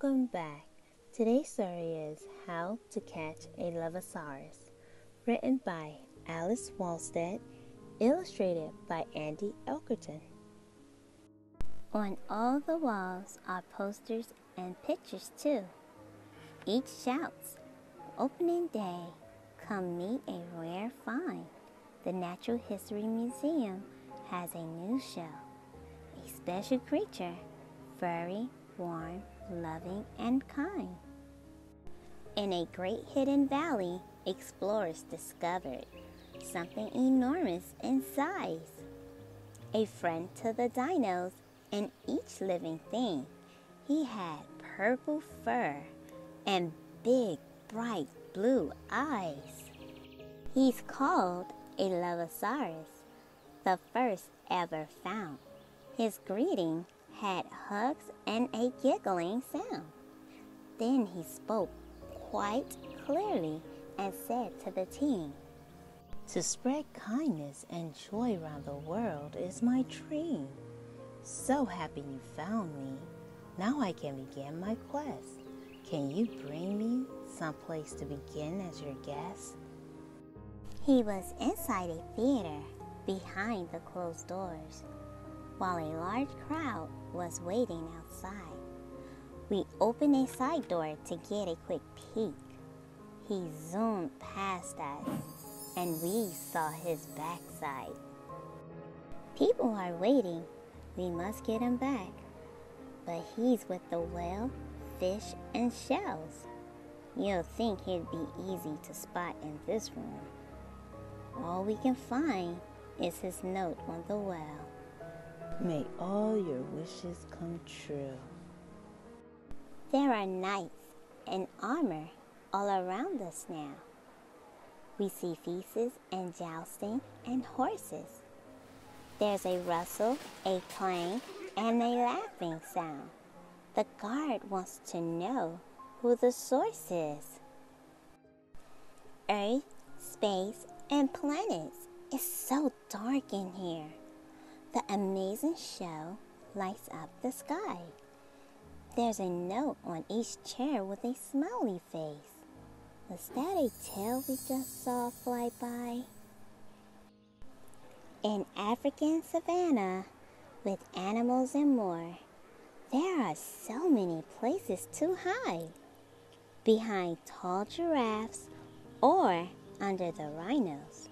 Welcome back. Today's story is How to Catch a Loveosaurus, written by Alice Walstead, illustrated by Andy Elkerton. On all the walls are posters and pictures too. Each shouts, Opening day, come meet a rare find. The Natural History Museum has a new show. A special creature, furry, warm, loving, and kind. In a great hidden valley, explorers discovered something enormous in size. A friend to the dinos and each living thing. He had purple fur and big, bright blue eyes. He's called a Loveosaurus, the first ever found. His greeting had hugs and a giggling sound. Then he spoke quite clearly and said to the team, To spread kindness and joy around the world is my dream. So happy you found me. Now I can begin my quest. Can you bring me someplace to begin as your guest? He was inside a theater behind the closed doors while a large crowd was waiting outside. We opened a side door to get a quick peek. He zoomed past us and we saw his backside. People are waiting. We must get him back. But he's with the whale, fish, and shells. You'll think he'd be easy to spot in this room. All we can find is his note on the well. May all your wishes come true. There are knights and armor all around us now. We see feasts and jousting and horses. There's a rustle, a clang, and a laughing sound. The guard wants to know who the source is. Earth, space, and planets. It's so dark in here. The amazing show lights up the sky. There's a note on each chair with a smiley face. Was that a tail we just saw fly by? In African savannah, with animals and more, there are so many places to hide. Behind tall giraffes or under the rhinos.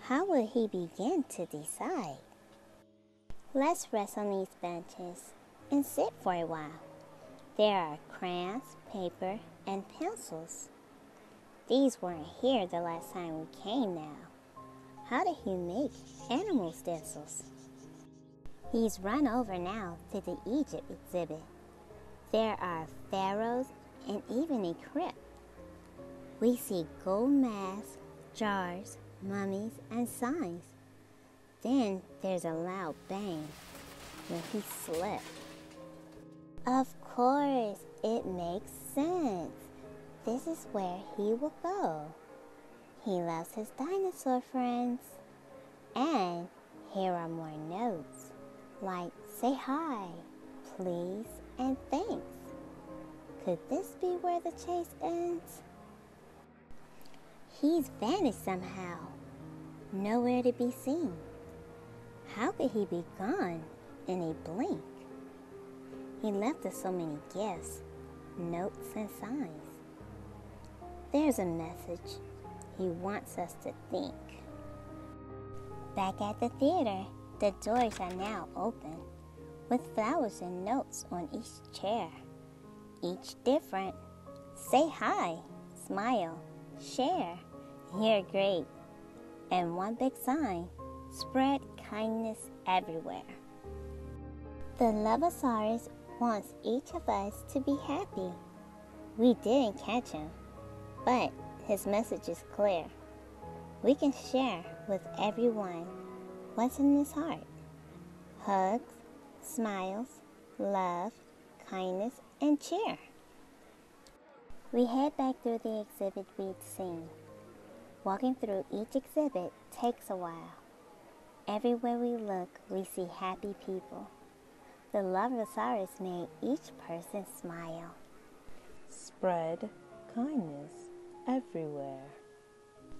How will he begin to decide? Let's rest on these benches and sit for a while. There are crayons, paper, and pencils. These weren't here the last time we came now. How did he make animal stencils? He's run over now to the Egypt exhibit. There are pharaohs and even a crypt. We see gold masks, jars, mummies, and signs. Then there's a loud bang when he slipped. Of course, it makes sense. This is where he will go. He loves his dinosaur friends. And here are more notes like say hi, please, and thanks. Could this be where the chase ends? He's vanished somehow, nowhere to be seen. How could he be gone in a blink? He left us so many gifts, notes, and signs. There's a message he wants us to think. Back at the theater, the doors are now open, with flowers and notes on each chair, each different. Say hi, smile, share, you're great, and one big sign spread kindness everywhere. The Loveosaurus wants each of us to be happy. We didn't catch him, but his message is clear. We can share with everyone what's in his heart hugs, smiles, love, kindness, and cheer. We head back through the exhibit we'd seen. Walking through each exhibit takes a while. Everywhere we look, we see happy people. The love of Loveosaurus made each person smile. Spread kindness everywhere.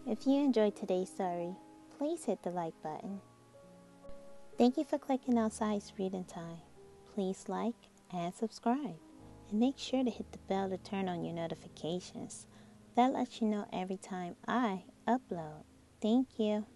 If you enjoyed today's story, please hit the like button. Thank you for clicking Outside's Reading Time. Please like and subscribe. And make sure to hit the bell to turn on your notifications. That lets you know every time I upload. Thank you.